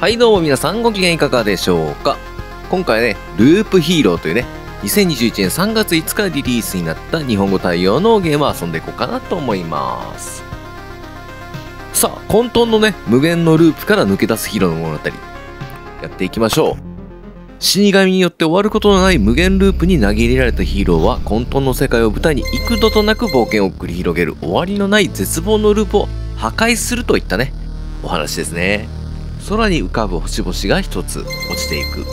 はいどうも皆さんご機嫌いかがでしょうか？今回ね、ループヒーローというね、2021年3月5日リリースになった日本語対応のゲームを遊んでいこうかなと思います。さあ、混沌のね、無限のループから抜け出すヒーローの物語、やっていきましょう。死神によって終わることのない無限ループに投げ入れられたヒーローは混沌の世界を舞台に幾度となく冒険を繰り広げる終わりのない絶望のループを破壊するといったね、お話ですね。空に浮かぶ星々が一つ落ちていく。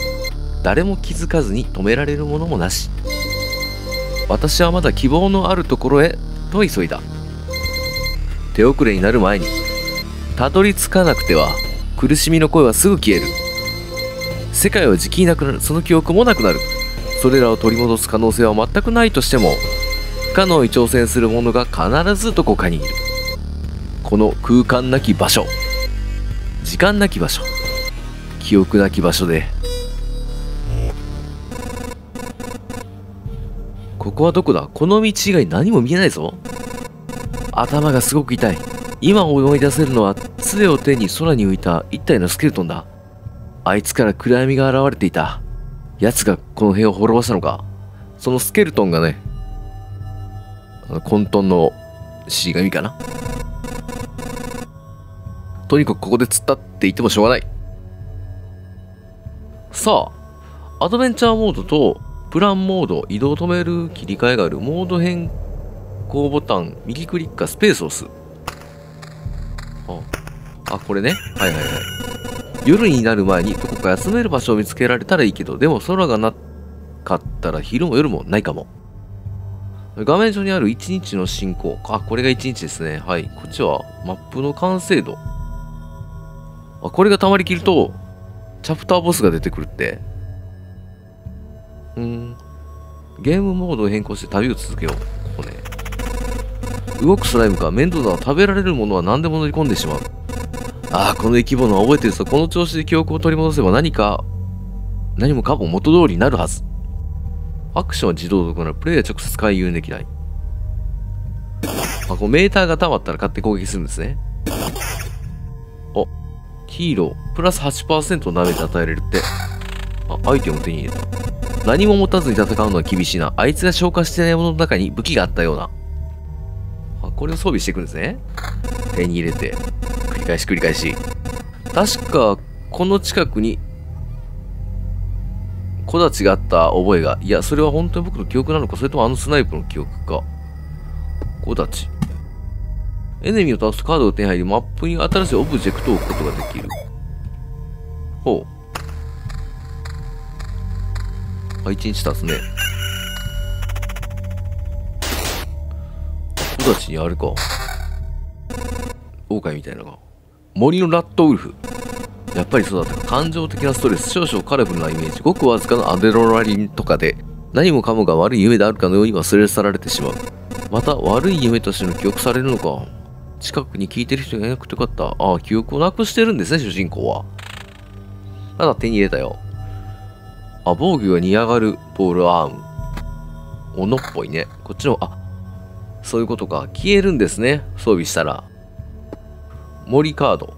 誰も気づかずに止められるものもなし。私はまだ希望のあるところへと急いだ。手遅れになる前に、たどり着かなくては苦しみの声はすぐ消える。世界はじきいなくなる、その記憶もなくなる。それらを取り戻す可能性は全くないとしても、不可能に挑戦する者が必ずどこかにいる。この空間なき場所。時間なき場所。記憶なき場所で。ここはどこだ？この道以外何も見えないぞ。頭がすごく痛い。今思い出せるのは杖を手に空に浮いた一体のスケルトンだ。あいつから暗闇が現れていた。奴がこの辺を滅ぼしたのか。そのスケルトンがね混沌の死神かな。とにかくここで釣ったって言ってもしょうがない。さあ、アドベンチャーモードとプランモード、移動止める切り替えがあるモード変更ボタン、右クリックかスペースを押す。あ、あこれね。はいはいはい。夜になる前にどこか休める場所を見つけられたらいいけど、でも空がなかったら昼も夜もないかも。画面上にある1日の進行。あ、これが1日ですね。はい。こっちはマップの完成度。あ、これが溜まりきると、チャプターボスが出てくるって。うーん。ゲームモードを変更して旅を続けよう。ここね。動くスライムか面倒だ食べられるものは何でも乗り込んでしまう。ああ、この生き物は覚えてるぞ。この調子で記憶を取り戻せば何か、何もかも元通りになるはず。アクションは自動で行う。プレイヤー直接回遊できない。あ、こうメーターが溜まったら勝手に攻撃するんですね。お、ヒーロー、プラス8%のダメージ与えれるって。あ、アイテムを手に入れた。何も持たずに戦うのは厳しいな。あいつが消化してないものの中に武器があったような。あ、これを装備していくんですね。手に入れて。繰り返し繰り返し。確か、この近くに、木立があった覚えが。いや、それは本当に僕の記憶なのか、それともあのスナイプの記憶か。木立。エネミーを倒すとカードを手に入り、マップに新しいオブジェクトを置くことができる。ほう。あ、一日経つね。木立にあれか。狼みたいなのが。森のラットウルフ。やっぱりそうだったか。感情的なストレス、少々カラフルなイメージ、ごくわずかなアデロラリンとかで、何もかもが悪い夢であるかのように忘れ去られてしまう。また、悪い夢としての記憶されるのか。近くに聞いてる人がいなくてよかった。ああ、記憶をなくしてるんですね、主人公は。ただ手に入れたよ。あ、防御が似上がるポールアーム。斧っぽいね。こっちの、あ、そういうことか。消えるんですね。装備したら。森カード。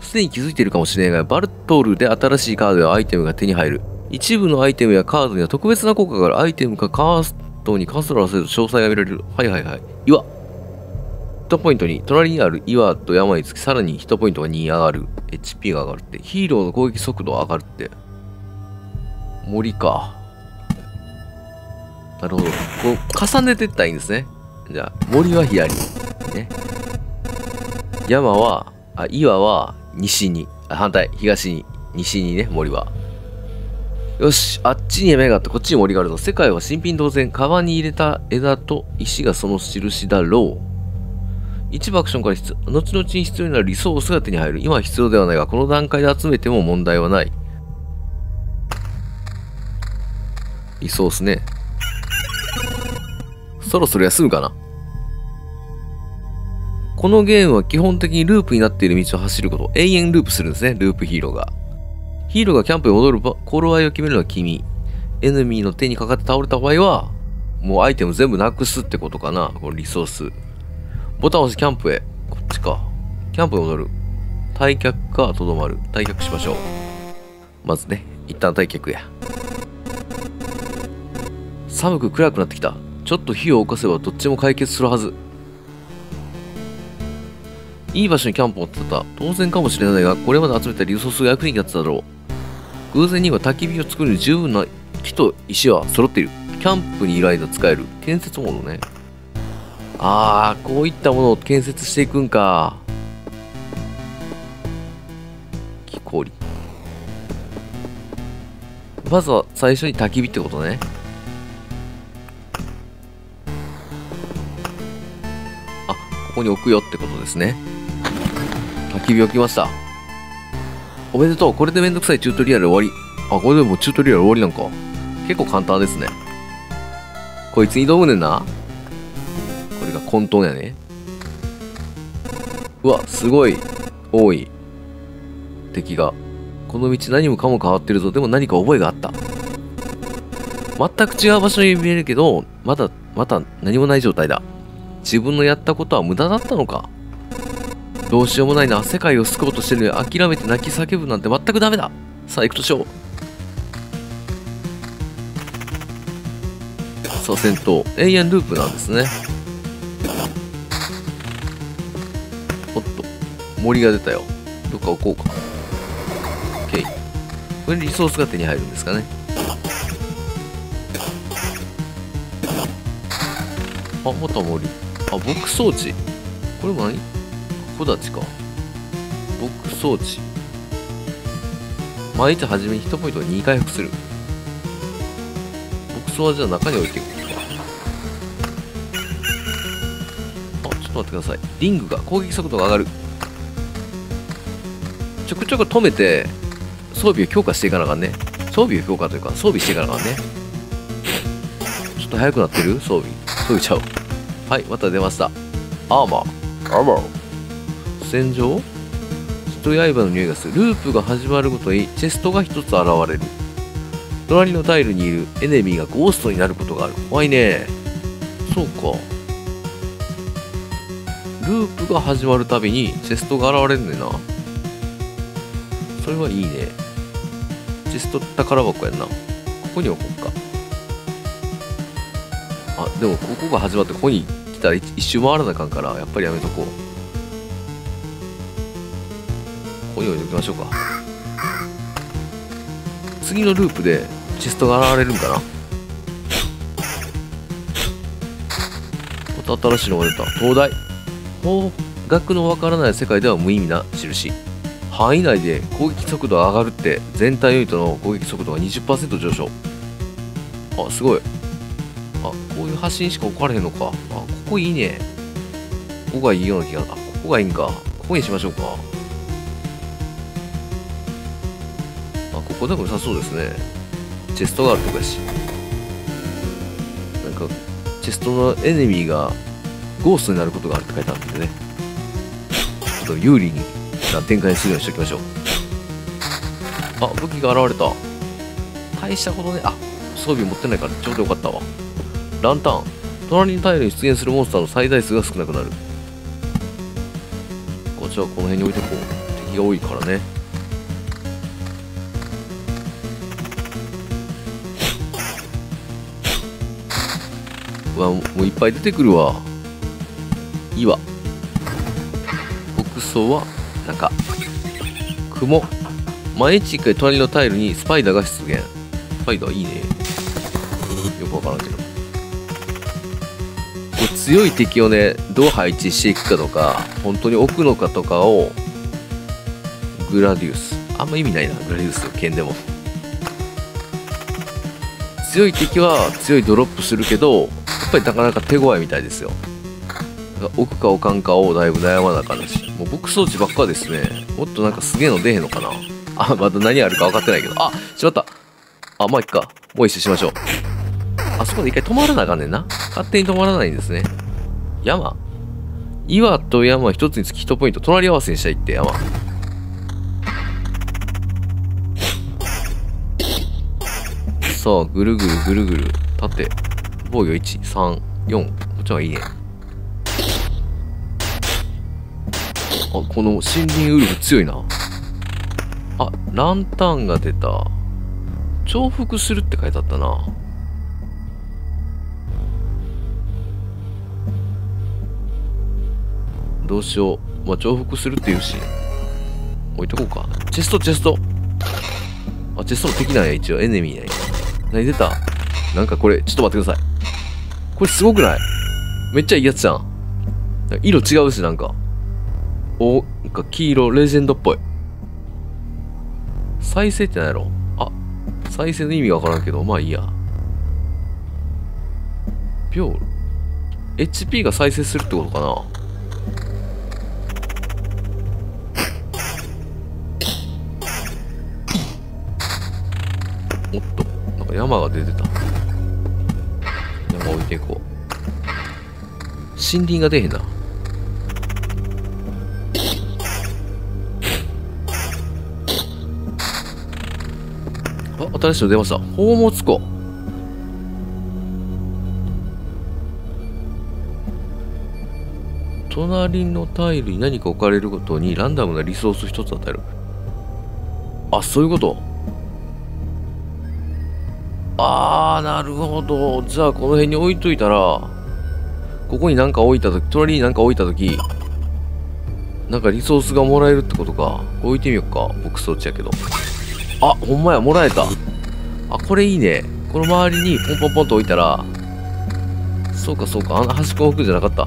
すでに気づいているかもしれないが、バルトールで新しいカードやアイテムが手に入る。一部のアイテムやカードには特別な効果がある。アイテムかカードにカストラせると詳細が見られる。はいはいはい。岩。ヒットポイントに、隣にある岩と山につき、さらにヒットポイントが2上がる。HP が上がるって。ヒーローの攻撃速度上がるって。森か。なるほど。こう、重ねてったらいいんですね。じゃあ、森は左。ね。山は、あ、岩は西に。あ、反対。東に。西にね、森は。よし、あっちに目があって、こっちに森があるぞ。世界は新品同然。川に入れた枝と石がその印だろう。一部アクションから後々に必要になるリソースが手に入る。今は必要ではないが、この段階で集めても問題はない。リソースね。そろそろ休むかな。このゲームは基本的にループになっている道を走ること。永遠ループするんですね、ループヒーローが。ヒーローがキャンプに戻る頃合いを決めるのは君。エネミーの手にかかって倒れた場合は、もうアイテム全部なくすってことかな。このリソース。ボタン押しキャンプへ。こっちか。キャンプに戻る。退却かとどまる。退却しましょう。まずね、一旦退却や。寒く暗くなってきた。ちょっと火を起こせばどっちも解決するはず。いい場所にキャンプを立てた。当然かもしれないが、これまで集めたリソースが役に立つだろう。偶然には焚き火を作る十分な木と石は揃っている。キャンプにいる間使える。建設ものね。あー、こういったものを建設していくんか。木氷。まずは最初に焚き火ってことね。あ、ここに置くよってことですね。焚き火置きました。おめでとう。これでめんどくさいチュートリアル終わり。あ、これでもチュートリアル終わりなんか。結構簡単ですね。こいつに挑むねんな。これが混沌やね。うわ、すごい多い敵が。この道何もかも変わってるぞ。でも何か覚えがあった。全く違う場所に見えるけど、まだ、また何もない状態だ。自分のやったことは無駄だったのかどうしようもないな。世界を救おうとしてるのに諦めて泣き叫ぶなんて全くダメだ。さあ行くとしよう。さあ戦闘。永遠ループなんですね。森が出たよ。どっか置こうか。OK。これリソースが手に入るんですかね。あ、また森。あ、牧草地。これも何？木立か。牧草地。毎日初めに1ポイントが2回復する。牧草はじゃあ中に置いていこうか。あ、ちょっと待ってください。リングが攻撃速度が上がる。ちょくちょく止めて、装備を強化していかなあかんね。装備を強化というか、装備していかなあかんね。ちょっと速くなってる？装備。装備ちゃう。はい、また出ました。アーマー。アーマー。戦場？人刃の匂いがする。ループが始まるごとにチェストが一つ現れる。隣のタイルにいるエネミーがゴーストになることがある。怖いね。そうか。ループが始まるたびにチェストが現れるねんな。それはいいね。チェスト宝箱やんな。ここに置こうか。あ、でもここが始まってここに来たら一周回らなあかんから、やっぱりやめとこう。ここに置いておきましょうか。次のループでチェストが現れるんかなまた新しいのが出た。東大。方角のわからない世界では無意味な印。範囲内で攻撃速度が上がるって全体ユニットの攻撃速度が20%上昇。あ、すごい。あ、こういう発信しか置かれへんのか。あ、ここいいね。ここがいいような気が。あ、ここがいいんか。ここにしましょうか。あ、ここでも良さそうですね。チェストがあるとこやし。なんか、チェストのエネミーがゴーストになることがあるって書いてあるんでね。ちょっと有利にな展開するようにしておきましょう。あ、武器が現れた。大したことね。あ、装備持ってないからちょうどよかったわ。ランタン。隣にタイルに出現するモンスターの最大数が少なくなる。こっちはこの辺に置いてこう。敵が多いからね。うわ、もういっぱい出てくるわ。岩。牧草は中。雲。毎日一回隣のタイルにスパイダーが出現。スパイダーいいね。よくわからんけど。強い敵をね、どう配置していくかとか、本当に置くのかとかを、グラディウス。あんま意味ないな、グラディウスの、剣でも。強い敵は強いドロップするけど、やっぱりなかなか手強いみたいですよ。置くか置かんかをだいぶ悩まなあかんし。もう牧草地ばっかですね。もっとなんかすげえの出へんのかなあ、まだ何あるか分かってないけど。あ、しまった。あ、まあいっか。もう一周しましょう。あそこで一回止まらなあかんねんな。勝手に止まらないんですね。山岩と山一つにつき一ポイント。隣り合わせにしたいって山。さあ、ぐるぐるぐるぐる。縦。防御1、3、4。こっちはいいね。この森林ウルフ強いな。あ、ランタンが出た。重複するって書いてあったな。どうしよう。まあ、重複するって言うし。置いとこうか。チェスト、チェスト。あ、チェストも敵なんや、一応。エネミーなんや。何出た？なんかこれ、ちょっと待ってください。これすごくない？めっちゃいいやつじゃん。色違うし、なんか。お、なんか黄色、レジェンドっぽい。再生って何やろ？あ、再生の意味がわからんけど、まあいいや。秒 HP が再生するってことかな？おっとなんか山が出てた。山置いていこう。森林が出へんな。しいの出ました宝物庫隣のタイルに何か置かれるごとにランダムなリソース一つ与えるあそういうこと？あー、なるほど。じゃあ、この辺に置いといたら、ここになんか置いたとき、隣になんか置いたとき、なんかリソースがもらえるってことか。置いてみようか。僕装置やけど。あ、ほんまや、もらえた。あ、これいいね。この周りにポンポンポンと置いたら、そうかそうか、あの端っこ置くんじゃなかった。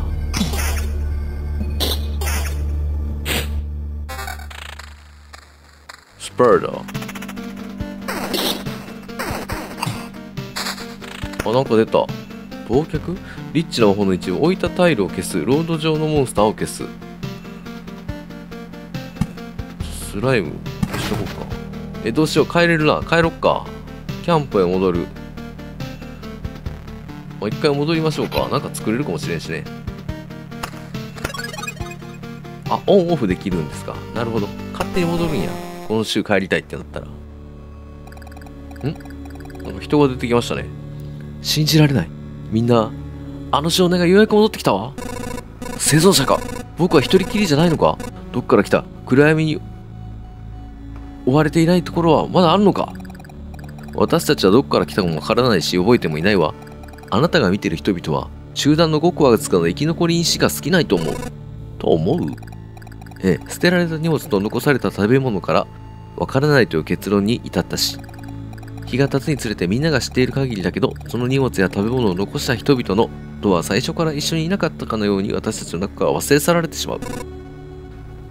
スパーダ。あ、なんか出た。忘却？リッチな魔法の一部。置いたタイルを消す。ロード上のモンスターを消す。スライム？消しとこうか。え、どうしよう。帰れるな。帰ろっか。キャンプへ戻る。まあ、一回戻りましょうか。なんか作れるかもしれんしね。あ、オンオフできるんですか。なるほど。勝手に戻るんや。この週帰りたいってなったら。ん？なんか人が出てきましたね。信じられない。みんな、あの少年がようやく戻ってきたわ。生存者か僕は一人きりじゃないのかどっから来た暗闇に追われていないところはまだあるのか私たちはどこから来たかもわからないし覚えてもいないわ。あなたが見てる人々は集団のごくわずかな生き残りにしか好きないと思う。と思うええ、捨てられた荷物と残された食べ物からわからないという結論に至ったし、日が経つにつれてみんなが知っている限りだけど、その荷物や食べ物を残した人々のとは最初から一緒にいなかったかのように私たちの中から忘れ去られてしまう。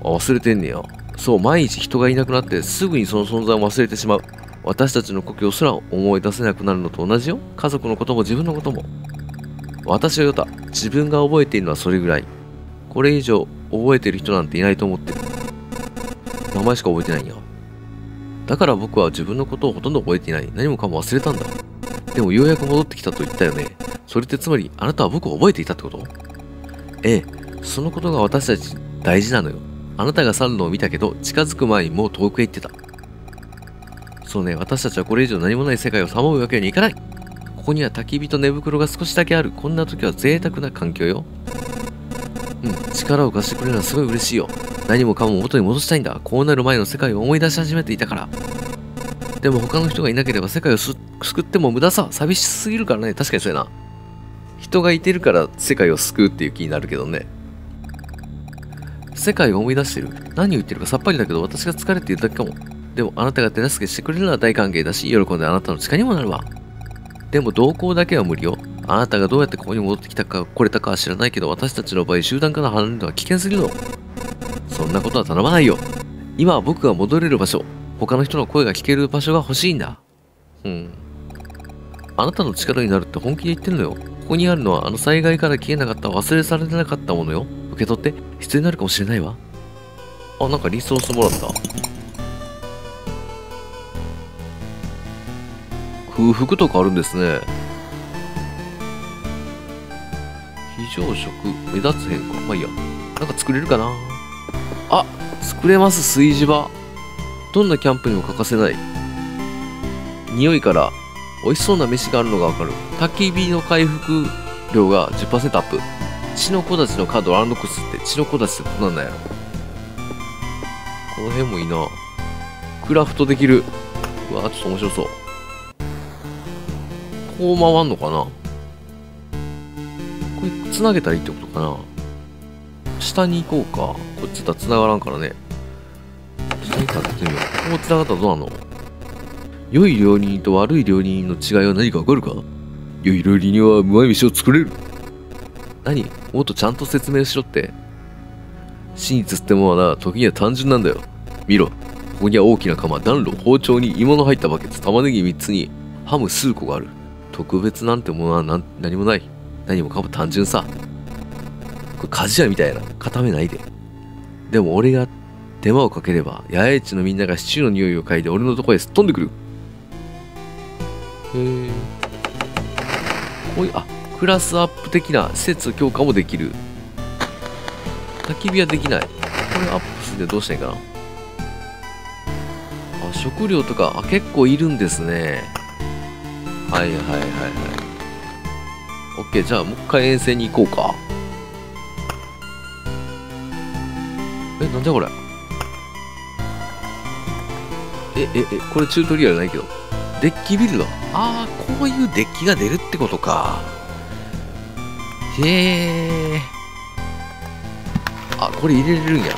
あ、忘れてんねや。そう、毎日人がいなくなってすぐにその存在を忘れてしまう。私たちの故郷すら思い出せなくなるのと同じよ。家族のことも自分のことも。私はヨタ。自分が覚えているのはそれぐらい。これ以上覚えてる人なんていないと思ってる。名前しか覚えてないんや。だから僕は自分のことをほとんど覚えていない。何もかも忘れたんだ。でもようやく戻ってきたと言ったよね。それってつまり、あなたは僕を覚えていたってこと？ええ、そのことが私たち大事なのよ。あなたが去るのを見たけど、近づく前にもう遠くへ行ってた。そうね、私たちはこれ以上何もない世界をさまうわけにはいかない。ここには焚き火と寝袋が少しだけある。こんな時は贅沢な環境よ。うん、力を貸してくれるのはすごい嬉しいよ。何もかも元に戻したいんだ。こうなる前の世界を思い出し始めていたから。でも他の人がいなければ世界を救っても無駄さ。寂しすぎるからね。確かにそうやな。人がいてるから世界を救うっていう気になるけどね。世界を思い出してる。何を言ってるかさっぱりだけど私が疲れているだけかも。でもあなたが手助けしてくれるのは大歓迎だし、喜んであなたの力にもなるわ。でも同行だけは無理よ。あなたがどうやってここに戻ってきたか、来れたかは知らないけど、私たちの場合、集団から離れるのは危険すぎるの。そんなことは頼まないよ。今は僕が戻れる場所、他の人の声が聞ける場所が欲しいんだ。うん。あなたの力になるって本気で言ってるのよ。ここにあるのはあの災害から消えなかった忘れ去られなかったものよ。受け取って必要になるかもしれないわ。あ、なんかリソースもらった。空腹とかあるんですね。非常食、目立つ変化。まあいいや。なんか作れるかなあ作れます炊事場どんなキャンプにも欠かせない匂いから美味しそうな飯があるのがわかる焚き火の回復量が10%アップ血の子たちのカードをアンロックすって血の子たちってこんなんなんやろの辺もいいな。クラフトできる。うわちょっと面白そう。こう回んのかな？これ、繋げたらいいってことかな？下に行こうか。こっちとは繋がらんからね。下に立ってみよう。こう繋がったらどうなの？良い料理人と悪い料理人の違いは何かわかるか？良い料理人はうまい飯を作れる。何？もっとちゃんと説明しろって。真実ってものはな、時には単純なんだよ。見ろ。ここには大きな釜、暖炉、包丁に芋の入ったバケツ、玉ねぎ3つにハム数個がある。特別なんてものは何何もない。何もかも単純さ。これ鍛冶屋みたいな。固めないで。でも俺が手間をかければ、八重地のみんながシチューの匂いを嗅いで俺のとこへすっ飛んでくる。へえ。こういう、あ、クラスアップ的な施設強化もできる。焚き火はできない。これアップしてどうしたらいいかなあ、食料とか、あ、結構いるんですね。はいはいはいはい。オッケー、じゃあもう一回遠征に行こうか。え、なんじゃこれ？え、え、え、これチュートリアルないけど。デッキビルド。ああ、こういうデッキが出るってことか。へえ。あ、これ入れれるんや。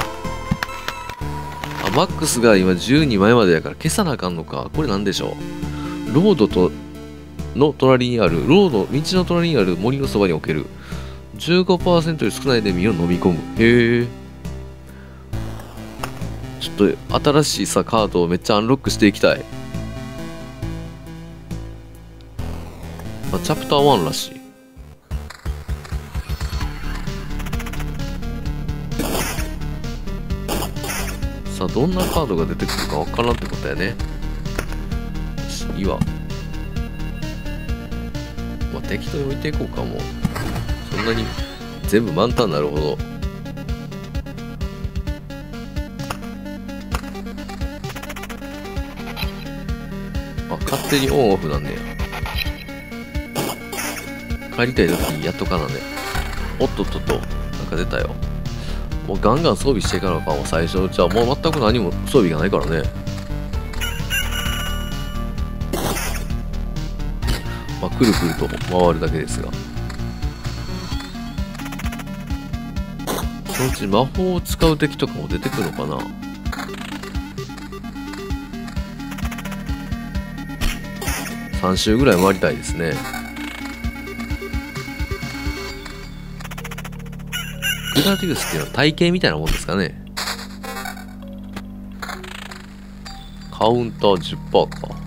あ、マックスが今12枚までやから消さなあかんのか。これなんでしょう？ロードと、の隣にある、ロード、道の隣にある森のそばに置ける。15%より少ないで身を飲み込む。へえ。ちょっと新しいさ、カードをめっちゃアンロックしていきたい。あ、チャプター1らしい。さあどんなカードが出てくるかわからんってことやねいいわまあ適当に置いていこうかも。うそんなに全部満タンなるほど。あ勝手にオンオフなんねや帰りたい時にやっとかなんねおっとっとっとなんか出たよ。もうガンガン装備していかなかんわ最初のうちは。もう全く何も装備がないからね。まあくるくると回るだけですが。そのうち魔法を使う敵とかも出てくるのかな？3周ぐらい回りたいですね。グラディウスっていうのは体型みたいなもんですかね？カウンター10%か。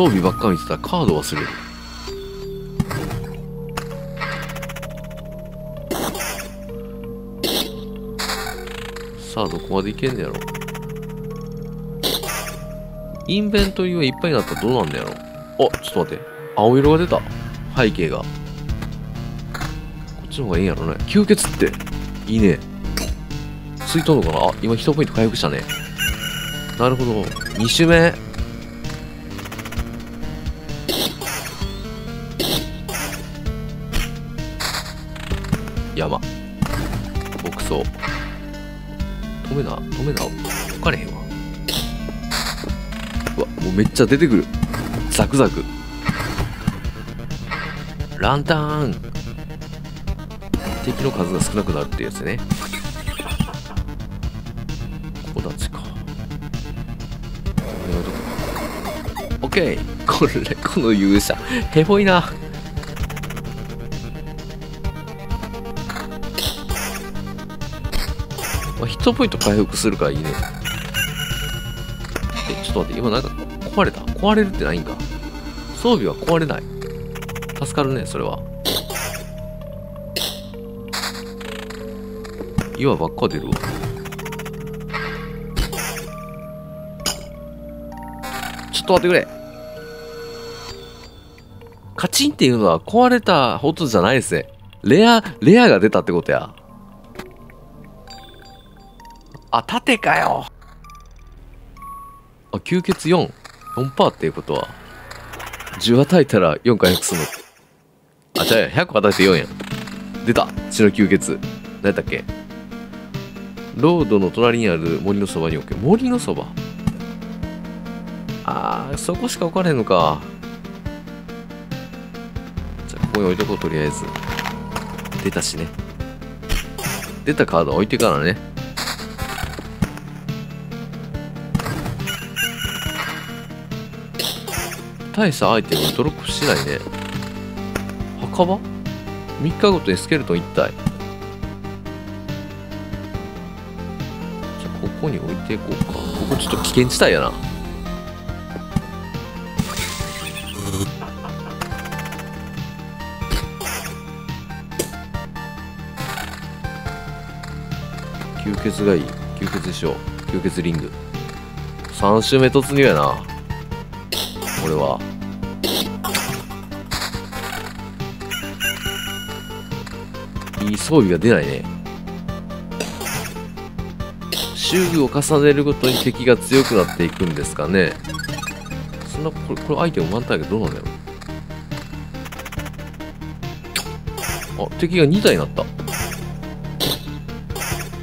装備ばっか見てたらカード忘れる。さあどこまでいけんねやろ。インベントリーはいっぱいになったらどうなんねやろ。あちょっと待って。青色が出た。背景が。こっちの方がいいんやろね。吸血って。いいね。ついとんのかな。あ今1ポイント回復したね。なるほど。2周目。止めな止めな置かれへんわ。うわもうめっちゃ出てくる。ザクザク。ランタン。敵の数が少なくなるってやつね。ここ立ちか。これはどこオッケー。これこの勇者。ヘボいな。ットポイント回復するからいいね。え、ちょっと待って、今なんか壊れた？壊れるってないんか？装備は壊れない。助かるね、それは。岩ばっか出るわ。ちょっと待ってくれ。カチンっていうのは壊れたほどじゃないですね。レア、レアが出たってことや。あ、縦かよ。あ、吸血4。4%っていうことは、10与えたら4回復するの。あ、じゃあ100与えて4やん。出た血の吸血。何やったっけ？ロードの隣にある森のそばに置け森のそば？あーそこしか置かれへんのかじゃあここに置いとこうとりあえず出たしね出たカード置いてからね大したアイテムドロップしないね。墓場 ?3 日ごとにスケルトン1体。じゃあここに置いていこうか。ここちょっと危険地帯やな。吸血がいい。吸血でしょう吸血リング。3周目突入やな。俺は。い装備が出ないね。修具を重ねるごとに敵が強くなっていくんですかね。そんなこれこれアイテム満タンやけどどうなんだよ。あ敵が2体になった。あ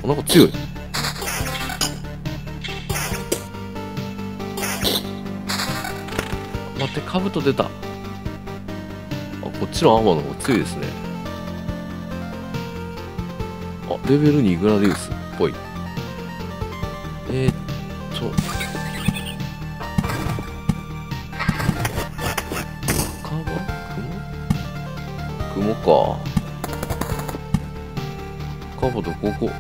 なんか強い。待って、カブト出た。あ、こっちのアーマーの方が強いですね。レベル2グラディウスっぽい。えー、っと。カバ雲？雲か。カバトこ？こ。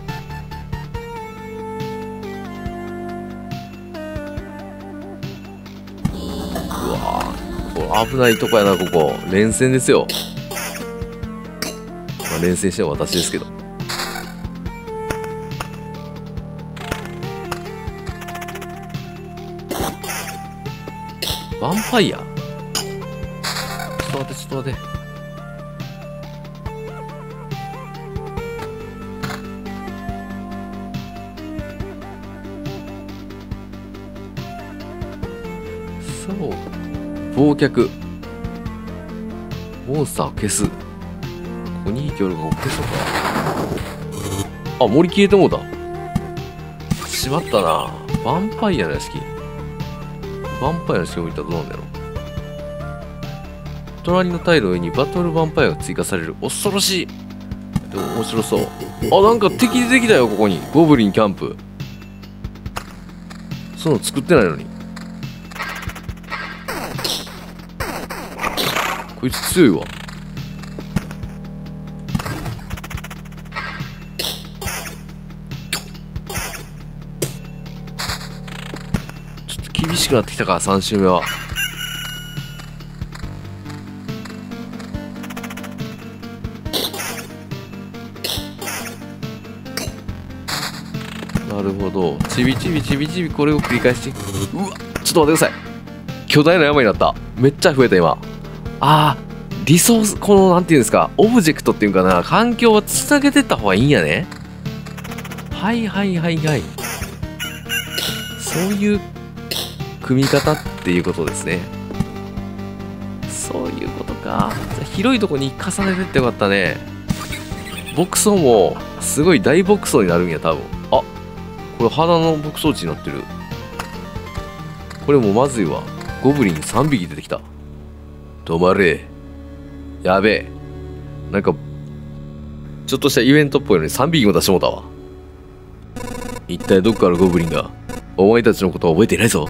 うわーこれ危ないとこやなここ連戦ですよまあ連戦してる私ですけどヴァンパイアちょっと待ってちょっと待って。そう。忘却。モンスター消す。ここに強力を消そうか。あ森消えてもうた。しまったな。ヴァンパイアの屋敷。ヴァンパイアの仕置いたらどうなんだろう隣のタイルの上にバトルヴァンパイアが追加される。恐ろしい。でも面白そう。あなんか敵出てきたよここに。ゴブリンキャンプ。その作ってないのに。こいつ強いわ。しくなってきたか3周目は。なるほど。ちびちびちびちびこれを繰り返して。うわちょっと待ってください。巨大な山になった。めっちゃ増えた今。ああリソースこのなんていうんですかオブジェクトっていうかな環境はつなげてった方がいいんやね。はいはいはいはい。そういう組み方っていうことですね。そういうことか。広いとこに重ねてってよかったね。牧草もすごい大牧草になるんや多分。あこれ肌の牧草地になってる。これもうまずいわ。ゴブリン3匹出てきた。止まれ。やべえ。なんかちょっとしたイベントっぽいのに3匹も出してもうたわ。一体どっからゴブリンがお前たちのことは覚えていないぞ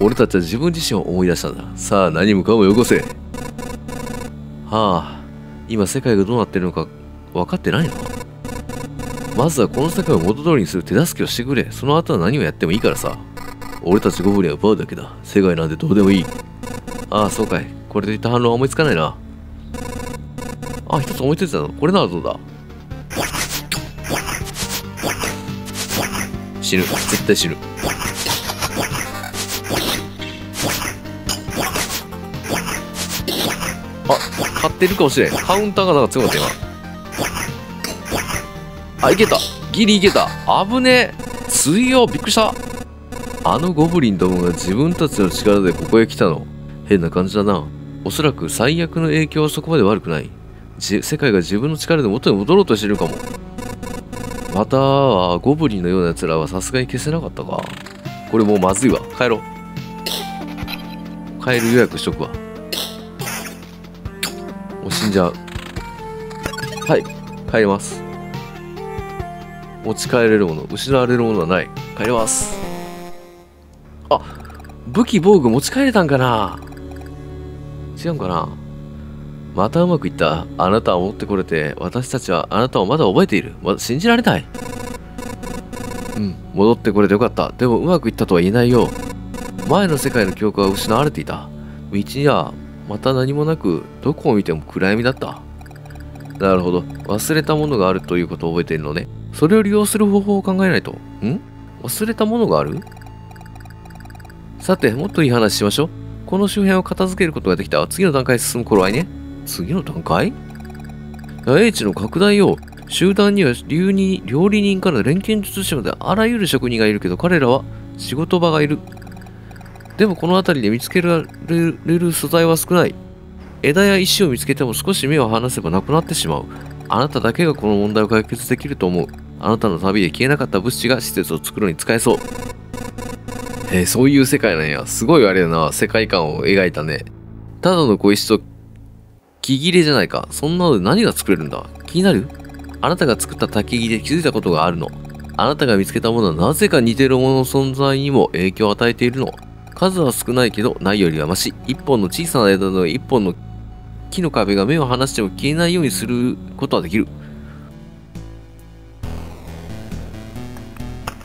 俺たちは自分自身を思い出したんだ。さあ何もかもよこせ。はあ今世界がどうなってるのか分かってないの？まずはこの世界を元通りにする手助けをしてくれ。その後は何をやってもいいからさ。俺たちゴブリンはバーだけだ。世界なんてどうでもいい。ああそうかい。これといった反論は思いつかないな。あ一つ思いついたの。これならどうだ？死ぬ。絶対死ぬ。勝ってるかもしれん。カウンターがなんか強かった今。あいけた。ギリいけた。危ねえ。強びっくりした。あのゴブリンどもが自分たちの力でここへ来たの。変な感じだな。おそらく最悪の影響はそこまで悪くない。世界が自分の力で元に戻ろうとしてるかも。またゴブリンのような奴らはさすがに消せなかったか。これもうまずいわ。帰ろう。帰る予約しとくわ。死んじゃう。はい帰ります。持ち帰れるもの失われるものはない。帰ります。あ武器防具持ち帰れたんかな。違うんかな。またうまくいった。あなたは持ってこれて私たちはあなたをまだ覚えている。まだ信じられない。うん戻ってこれてよかった。でもうまくいったとは言えないよ前の世界の記憶は失われていた。道にはまた何もなくどこを見ても暗闇だった。なるほど。忘れたものがあるということを覚えているのね。それを利用する方法を考えないと。ん？忘れたものがある？さてもっといい話しましょう。この周辺を片付けることができた。次の段階へ進む頃合いね。次の段階？英知の拡大を集団には料理料理人から錬金術師まであらゆる職人がいるけど彼らは仕事場がいる。でもこの辺りで見つけられる素材は少ない。枝や石を見つけても少し目を離せばなくなってしまう。あなただけがこの問題を解決できると思う。あなたの旅で消えなかった物資が施設を作るのに使えそう。えー、そういう世界なんや。すごいあれだな。世界観を描いたね。ただの小石と木切れじゃないか。そんなので何が作れるんだ？気になる？あなたが作った竹切りで気づいたことがあるの。あなたが見つけたものはなぜか似てるものの存在にも影響を与えているの。数は少ないけど、ないよりはまし。一本の小さな枝の一本の木の壁が目を離しても消えないようにすることはできる。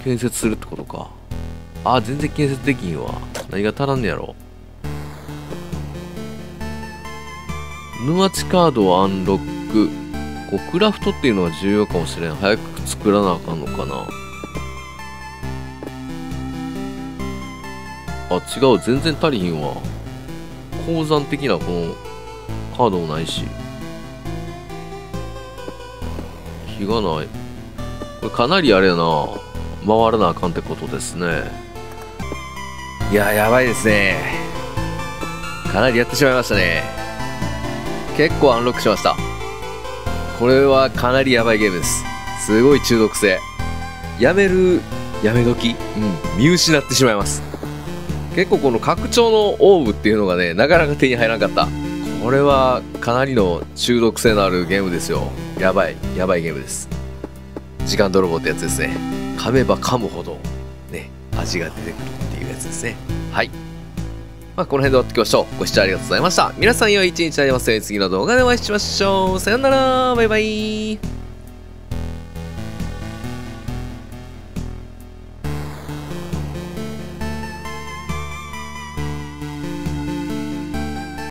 建設するってことか。あ、全然建設できんわ。何が足らんねやろ。沼地カードをアンロック。こうクラフトっていうのが重要かもしれん。早く作らなあかんのかな。あ、違う。全然足りひんわ。鉱山的なこのカードもないし。火がない。これかなりあれやな。回らなあかんってことですね。いや、やばいですね。かなりやってしまいましたね。結構アンロックしましたこれはかなりやばいゲームですすごい中毒性やめるやめ時うん見失ってしまいます結構この拡張のオーブっていうのがねなかなか手に入らなかった。これはかなりの中毒性のあるゲームですよ。やばいやばいゲームです。時間泥棒ってやつですね。噛めば噛むほどね味が出てくるっていうやつですね。はい。まあ、この辺で終わっていきましょう。ご視聴ありがとうございました。皆さん良い一日になりますように。次の動画でお会いしましょう。さよなら。バイバイ。